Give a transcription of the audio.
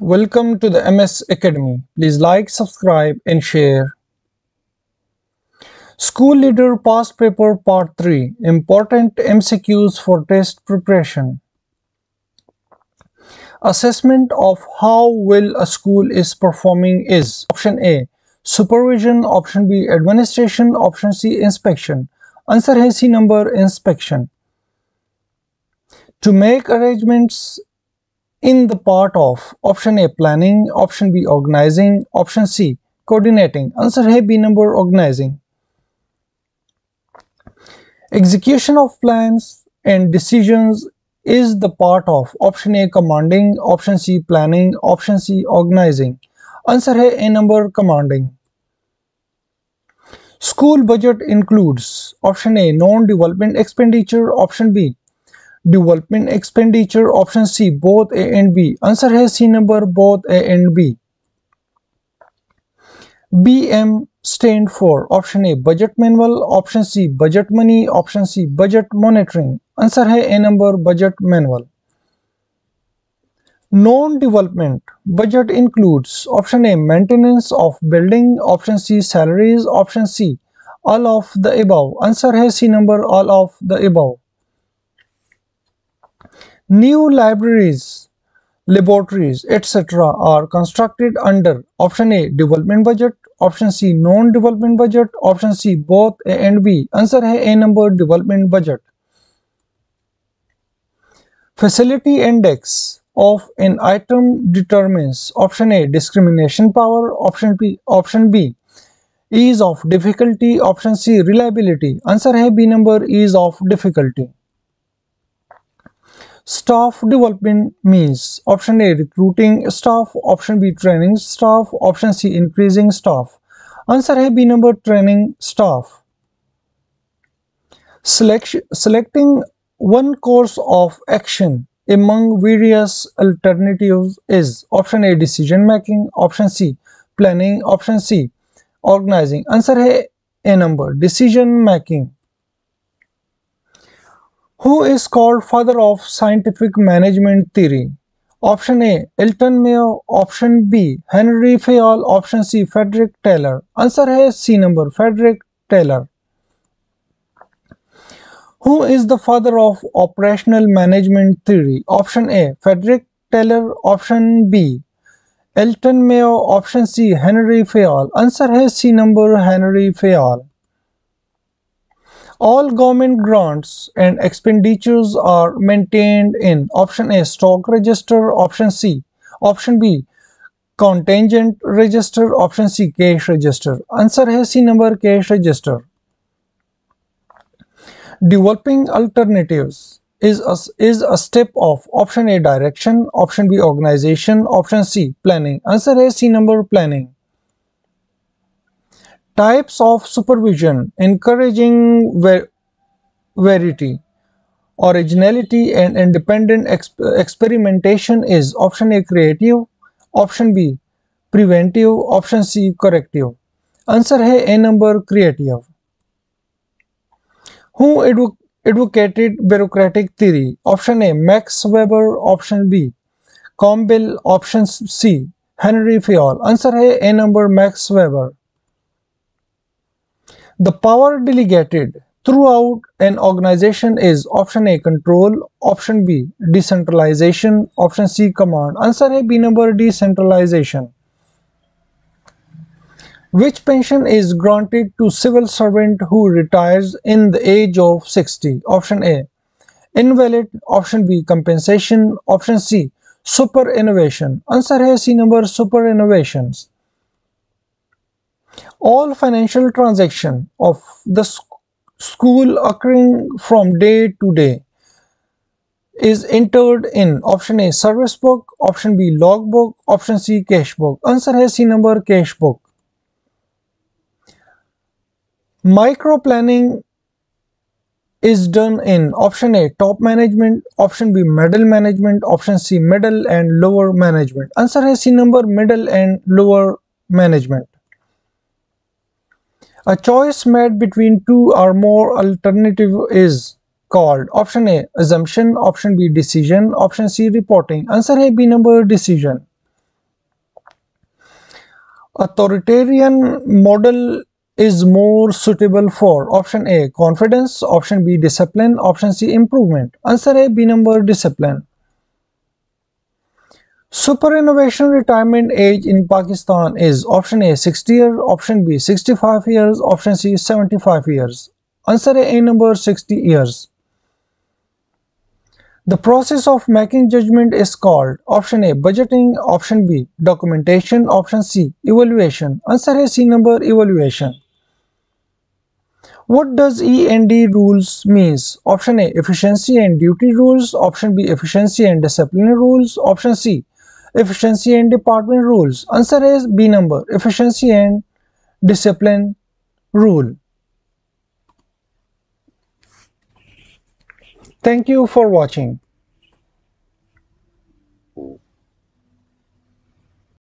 Welcome to the MS Academy. Please like, subscribe and share. School Leader Past Paper Part 3 Important MCQs for Test Preparation. Assessment of how well a school is performing is Option A. Supervision Option B. Administration Option C. Inspection. Answer C number Inspection. To make arrangements in the part of option A planning, option B organizing, option C coordinating. Answer है B number organizing. Execution of plans and decisions is the part of option A commanding, option C planning, option C organizing. Answer है A number commanding. School budget includes option A non-development expenditure, option B development expenditure option C both A and B answer है C number both A and B B M stand for option A budget manual option C budget money option C budget monitoring answer है A number budget manual non development budget includes option A maintenance of building option C salaries option C all of the above answer है C number all of the above New libraries, laboratories, etc. are constructed under option A development budget, option C non-development budget, option C both A and B. Answer A number development budget. Facility index of an item determines option A discrimination power, option B option B ease of difficulty, option C reliability. Answer है B number ease of difficulty. Staff development means option A recruiting staff, option B training staff, option C increasing staff. Answer है B number training staff. Selecting one course of action among various alternatives is option A decision making, option C planning, option C organizing. Answer A number decision making. Who is called father of scientific management theory? Option A. Elton Mayo. Option B. Henry Fayol. Option C. Frederick Taylor. Answer है C number. Frederick Taylor. Who is the father of operational management theory? Option A. Frederick Taylor. Option B. Elton Mayo. Option C. Henry Fayol. Answer है C number. Henry Fayol. All government grants and expenditures are maintained in option A stock register, option C, option B contingent register, option C cash register. Answer C number cash register. Developing alternatives is a, is a step of option A direction, option B organization, option C planning. Answer C number planning. Types of supervision encouraging variety, originality and independent exp experimentation is option A creative, option B preventive, option C corrective. Answer A number creative. Who advo advocated bureaucratic theory? Option A Max Weber, option B Campbell, option C Henry Fayol. Answer A number Max Weber. The power delegated throughout an organization is option A control, option B decentralization, option C command. Answer है B number decentralization. Which pension is granted to civil servant who retires in the age of 60? Option A invalid, option B compensation, option C superannuation. Answer है C number superannuations all financial transaction of the school occurring from day to day is entered in option A service book, option B log book, option C cash book. Answer है C number cash book. Micro planning is done in option A top management, option B middle management, option C middle and lower management. Answer है C number middle and lower management. A choice made between two or more alternative is called option A assumption, option B decision, option C reporting. Answer A B number decision. Authoritarian model is more suitable for option A confidence, option B discipline, option C improvement. Answer A B number discipline. Superannuation retirement age in Pakistan is option A 60 years, option B 65 years, option C 75 years. Answer A, number 60 years. The process of making judgment is called option A budgeting, option B documentation, option C evaluation. Answer A C number evaluation. What does E and D rules means? Option A efficiency and duty rules, option B efficiency and discipline rules, option C efficiency and department rules. Answer is B number efficiency and discipline rule. Thank you for watching.